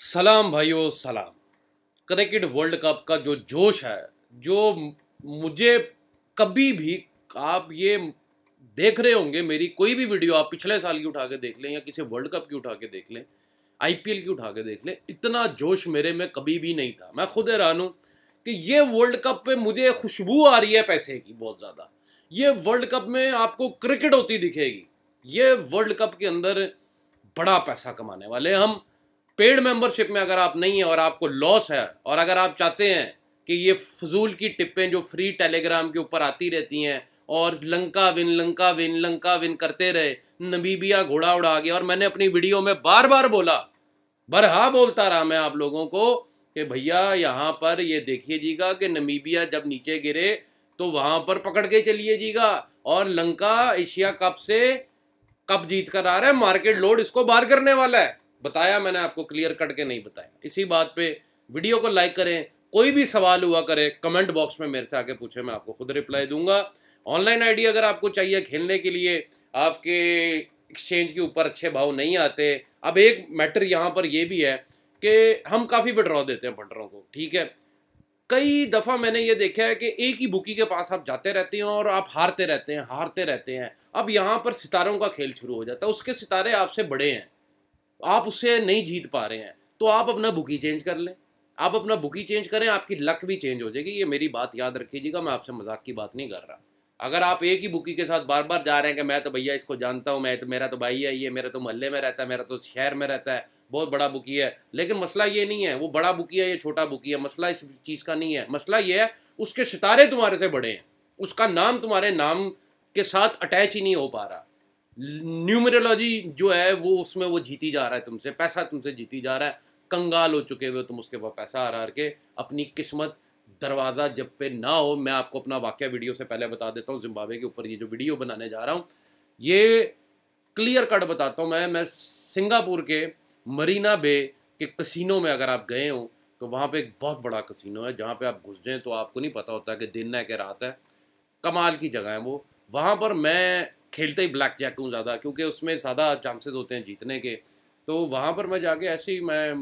सलाम भाइयों, सलाम। क्रिकेट वर्ल्ड कप का जो जोश है, जो मुझे कभी भी आप ये देख रहे होंगे, मेरी कोई भी वीडियो आप पिछले साल की उठा के देख लें या किसी वर्ल्ड कप की उठा के देख लें, आईपीएल की उठा के देख लें, इतना जोश मेरे में कभी भी नहीं था। मैं खुद हैरान हूँ कि ये वर्ल्ड कप पे मुझे खुशबू आ रही है पैसे की बहुत ज़्यादा। ये वर्ल्ड कप में आपको क्रिकेट होती दिखेगी। ये वर्ल्ड कप के अंदर बड़ा पैसा कमाने वाले हम पेड मेंबरशिप में अगर आप नहीं है और आपको लॉस है, और अगर आप चाहते हैं कि ये फजूल की टिप्पें जो फ्री टेलीग्राम के ऊपर आती रहती हैं और Lanka win Lanka win Lanka win करते रहे नबीबिया घोड़ा उड़ा गया, और मैंने अपनी वीडियो में बार बार बोला, बरहा बोलता रहा मैं आप लोगों को कि भैया यहाँ पर ये देखिए जीगा कि नमीबिया जब नीचे गिरे तो वहाँ पर पकड़ के चलिए जीगा और लंका एशिया कप से कप जीत कर आ रहा है, मार्केट लोड इसको बाहर करने वाला है। बताया मैंने आपको क्लियर कट के नहीं बताया। इसी बात पे वीडियो को लाइक करें, कोई भी सवाल हुआ करे कमेंट बॉक्स में मेरे से आके पूछे, मैं आपको खुद रिप्लाई दूँगा। ऑनलाइन आईडी अगर आपको चाहिए खेलने के लिए, आपके एक्सचेंज के ऊपर अच्छे भाव नहीं आते, अब एक मैटर यहाँ पर यह भी है कि हम काफ़ी विड्रॉ देते हैं पंडरों को, ठीक है? कई दफ़ा मैंने ये देखा है कि एक ही बुकी के पास आप जाते रहते हैं और आप हारते रहते हैं, हारते रहते हैं। अब यहाँ पर सितारों का खेल शुरू हो जाता है, उसके सितारे आपसे बड़े हैं। आप उससे नहीं जीत पा रहे हैं तो आप अपना बुकी चेंज कर लें। आप अपना बुकी चेंज करें, आपकी लक भी चेंज हो जाएगी। ये मेरी बात याद रखिएगा, मैं आपसे मज़ाक की बात नहीं कर रहा। अगर आप एक ही बुकी के साथ बार बार जा रहे हैं कि मैं तो भैया इसको जानता हूँ, मैं तो मेरा तो भाई है, ये मेरा तो मोहल्ले में रहता है, मेरा तो शहर में रहता है, बहुत बड़ा बुकी है। लेकिन मसला ये नहीं है, वो बड़ा बुकी है, ये छोटा बुकी है, मसला इस चीज़ का नहीं है। मसला ये है, उसके सितारे तुम्हारे से बड़े हैं, उसका नाम तुम्हारे नाम के साथ अटैच ही नहीं हो पा रहा। न्यूमरोलॉजी जो है, वो उसमें वो जीती जा रहा है तुमसे, पैसा तुमसे जीती जा रहा है। कंगाल हो चुके हुए तुम उसके पास पैसा आ रहा के, अपनी किस्मत दरवाज़ा जब पे ना हो, मैं आपको अपना वाक्य वीडियो से पहले बता देता हूँ, जिम्बाब्वे के ऊपर ये जो वीडियो बनाने जा रहा हूँ, ये क्लियर कट बताता हूँ मैं मैं सिंगापुर के मरीना बे के कसिनो में अगर आप गए हो तो वहाँ पे एक बहुत बड़ा कसिनो है, जहाँ पे आप घुस जाएँ तो आपको नहीं पता होता कि दिन है कि रात है, कमाल की जगह है वो। वहाँ पर मैं खेलते ही ब्लैक जैक हूँ ज़्यादा, क्योंकि उसमें ज़्यादा चांसेस होते हैं जीतने के। तो वहाँ पर मैं जाके ऐसे ही मैं,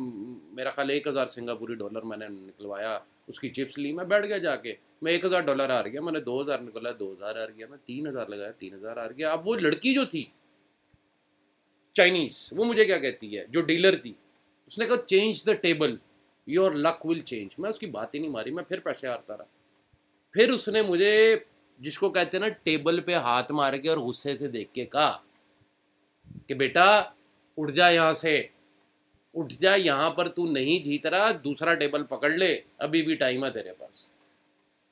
मेरा ख्याल एक हज़ार सिंगापुरी डॉलर मैंने निकलवाया, उसकी चिप्स ली, मैं बैठ गया जाके। मैं एक हज़ार डॉलर हार गया, मैंने दो हज़ार निकला, दो हज़ार हार गया, मैं तीन हज़ार लगाया, तीन हज़ार हार गया। अब वो लड़की जो थी चाइनीज़ वो मुझे क्या कहती है? जो डीलर थी, उसने कहा change the table your luck will change मैं उसकी बात ही नहीं मारी, मैं फिर पैसे हारता रहा। फिर उसने मुझे जिसको कहते हैं ना, टेबल पे हाथ मार के और गुस्से से देख के कहा कि बेटा, उठ जा यहाँ से। उठ जा यहाँ पर, तू नहीं जीत रहा, दूसरा टेबल पकड़ ले, अभी भी टाइम है तेरे पास।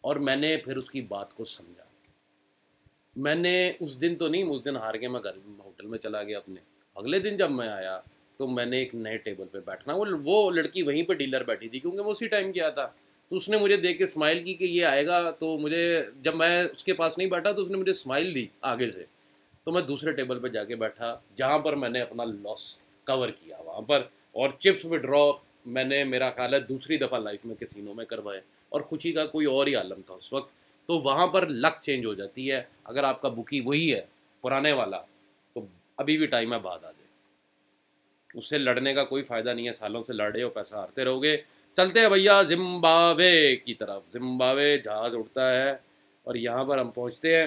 और मैंने फिर उसकी बात को समझा। मैंने उस दिन तो नहीं, उस दिन हार के मैं घर, होटल में चला गया अपने। अगले दिन जब मैं आया तो मैंने एक नए टेबल पे बैठना, वो वो लड़की वहीं पे डीलर बैठी थी, क्योंकि मैं उसी टाइम किया था। तो उसने मुझे देख के स्माइल की कि ये आएगा तो मुझे, जब मैं उसके पास नहीं बैठा तो उसने मुझे स्माइल दी आगे से। तो मैं दूसरे टेबल पर जाके बैठा, जहाँ पर मैंने अपना लॉस कवर किया, वहाँ पर। और चिप्स विड्रॉ मैंने, मेरा ख्याल है, दूसरी दफ़ा लाइफ में किसिनों में करवाए। और खुशी का कोई और ही आलम था उस वक्त। तो वहाँ पर लक चेंज हो जाती है। अगर आपका बुकी वही है, पुराने वाला तो अभी भी टाइम है, बाद आ जाए। उससे लड़ने का कोई फ़ायदा नहीं है, सालों से लड़े हो, पैसा हारते रहोगे चलते हैं भैया जिम्बावे की तरफ़। जिम्बावे जहाज़ उड़ता है और यहाँ पर हम पहुँचते हैं।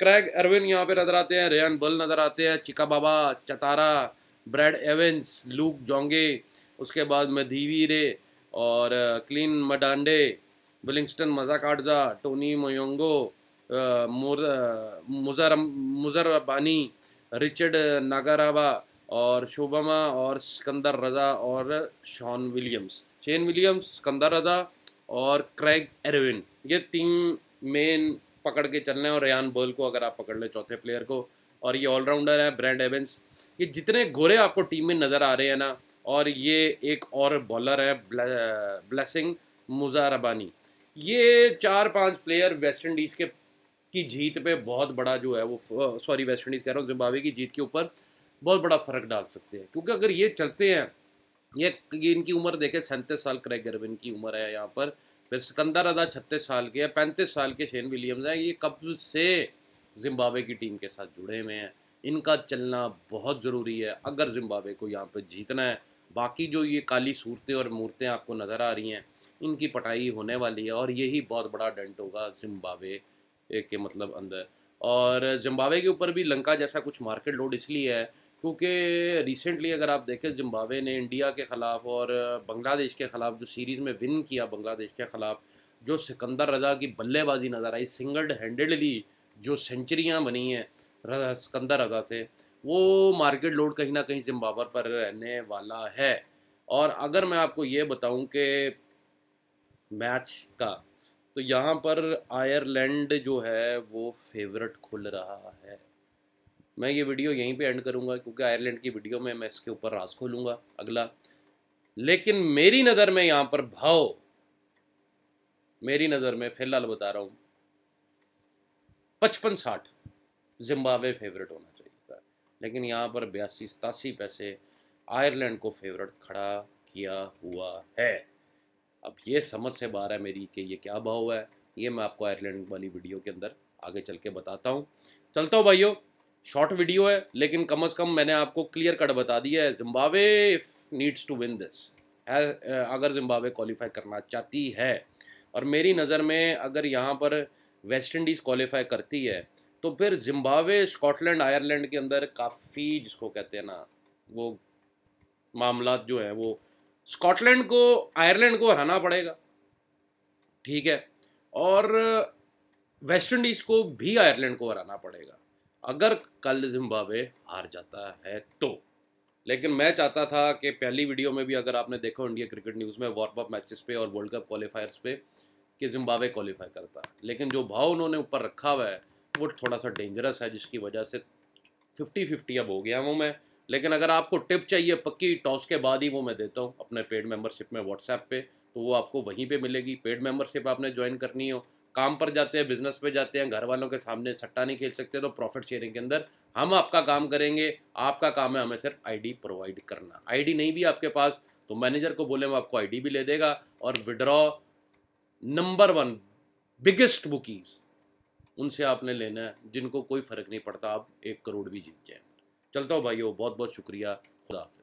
क्रैग एरविन यहाँ पे नज़र आते हैं, रेयन बल नज़र आते हैं, Chakabva, Chatara, Brad Evans, Luke Jongwe, उसके बाद मधीवी रे और Clive Madande Wellington Masakadza Tony Munyonga Muzarabani Muzarabani Richard Ngarava और शोबमा और सिकंदर रज़ा और Sean Williams. Sean Williams, Sikandar Raza और क्रैग एरविन। ये तीन मेन पकड़ के चलने और रेयान बर्ल को अगर आप पकड़ लें चौथे प्लेयर को। और ये ऑलराउंडर है, ब्रैंड एवेंस। ये जितने गोरे आपको टीम में नज़र आ रहे हैं ना, और ये एक और बॉलर है ब्लेसिंग मुजारबानी। ये चार पाँच प्लेयर वेस्ट इंडीज़ के, की जीत पे बहुत बड़ा जो है वो सॉरी वेस्ट इंडीज़ कह रहा हूँ जिम्बावे की जीत के ऊपर बहुत बड़ा फ़र्क डाल सकते हैं। क्योंकि अगर ये चलते हैं, ये इनकी उम्र देखे, सैंतीस साल क्रैग गर्विन की उम्र है यहाँ पर। फिर सिकंदर अदा छत्तीस साल के या पैंतीस साल के शेन विलियम्स हैं। ये कब से जिम्बाब्वे की टीम के साथ जुड़े हुए हैं? इनका चलना बहुत ज़रूरी है, अगर जिम्बाब्वे को यहाँ पर जीतना है। बाकी जो ये काली सूरतें और मूर्तें आपको नज़र आ रही हैं, इनकी पटाई होने वाली है और यही बहुत बड़ा डेंट होगा जिम्बावे के मतलब अंदर। और जिम्बावे के ऊपर भी लंका जैसा कुछ मार्केट लोड इसलिए है क्योंकि रिसेंटली अगर आप देखें जिम्बावे ने इंडिया के ख़िलाफ़ और बांग्लादेश के ख़िलाफ़ जो सीरीज़ में विन किया बांग्लादेश के ख़िलाफ़, जो सिकंदर रजा की बल्लेबाजी नज़र आई सिंगल हैंडेडली जो सेंचुरियाँ बनी हैं सिकंदर रजा से, वो मार्केट लोड कहीं ना कहीं जिम्बाबर पर रहने वाला है। और अगर मैं आपको ये बताऊँ कि मैच का तो यहाँ पर आयरलैंड जो है, वो फेवरेट खुल रहा है। मैं ये वीडियो यहीं पे एंड करूँगा, क्योंकि आयरलैंड की वीडियो में मैं इसके ऊपर रास खोलूँगा, अगला। लेकिन मेरी नज़र में यहाँ पर भाव, मेरी नज़र में फ़िलहाल बता रहा हूँ, पचपन साठ जिम्बावे फेवरेट होना चाहिए था। लेकिन यहाँ पर बयासी सतासी पैसे आयरलैंड को फेवरेट खड़ा किया हुआ है। अब ये समझ से बाहर है मेरी कि ये क्या भाव है, ये मैं आपको आयरलैंड वाली वीडियो के अंदर आगे चल के बताता हूँ। चलता हूँ भाइयों शॉर्ट वीडियो है, लेकिन कम अज़ कम मैंने आपको क्लियर कट बता दिया है Zimbabwe needs to win this अगर जिम्बावे क्वालिफाई करना चाहती है, और मेरी नज़र में अगर यहाँ पर वेस्ट इंडीज़ क्वालिफाई करती है तो फिर जिम्बावे स्कॉटलैंड आयरलैंड के अंदर काफ़ी जिसको कहते हैं ना, वो मामला जो है, वो स्कॉटलैंड को आयरलैंड को हराना पड़ेगा। ठीक है? और वेस्ट इंडीज़ को भी आयरलैंड को हराना पड़ेगा। अगर कल जिम्बावे हार जाता है तो। लेकिन मैं चाहता था कि पहली वीडियो में भी अगर आपने देखा इंडिया क्रिकेट न्यूज़ में वार्म अप मैचेस पे और वर्ल्ड कप क्वालिफायर्स पे कि जिम्बावे क्वालिफाई करता। है लेकिन जो भाव उन्होंने ऊपर रखा हुआ है, वो थोड़ा सा डेंजरस है, जिसकी वजह से फिफ्टी फिफ्टी अब हो गया हूँ मैं। लेकिन अगर आपको टिप चाहिए पक्की टॉस के बाद ही वो मैं देता हूँ। अपने पेड मेंबरशिप में व्हाट्सएप पे तो वो आपको वहीं पे मिलेगी। पेड मेंबरशिप आपने ज्वाइन करनी हो काम पर जाते हैं बिज़नेस पे जाते हैं घर वालों के सामने सट्टा नहीं खेल सकते तो प्रॉफिट शेयरिंग के अंदर हम आपका काम करेंगे, आपका काम है हमें सिर्फ़ आईडी प्रोवाइड करना। आईडी नहीं भी आपके पास तो मैनेजर को बोले, वो आपको आईडी भी ले देगा और withdraw number one biggest bookies उनसे आपने लेना है, जिनको कोई फ़र्क नहीं पड़ता, आप एक करोड़ भी जीत जाए चलता हूँ भाइयों बहुत बहुत शुक्रिया, खुदा हाफिज़।